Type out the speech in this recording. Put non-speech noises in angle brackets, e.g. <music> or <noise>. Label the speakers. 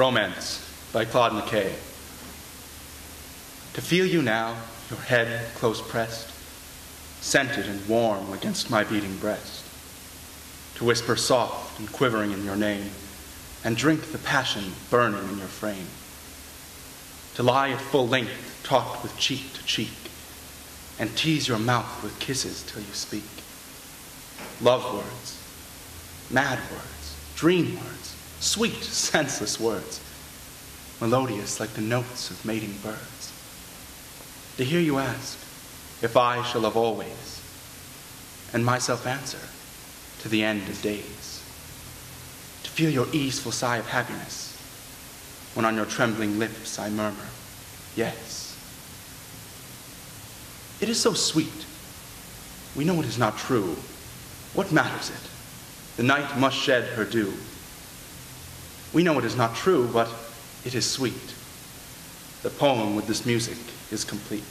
Speaker 1: Romance by Claude McKay. To feel you now, your head close pressed, scented and warm against my beating breast. To whisper soft and quivering in your name, and drink the passion burning in your frame. To lie at full length, taut with cheek to cheek, and tease your mouth with kisses till you speak. Love words, mad words, dream words, sweet, <laughs> senseless words, melodious like the notes of mating birds. To hear you ask if I shall love always, and myself answer to the end of days. To feel your easeful sigh of happiness when on your trembling lips I murmur, yes. It is so sweet. We know it is not true. What matters it? The night must shed her dew. We know it is not true, but it is sweet. The poem with this music is complete.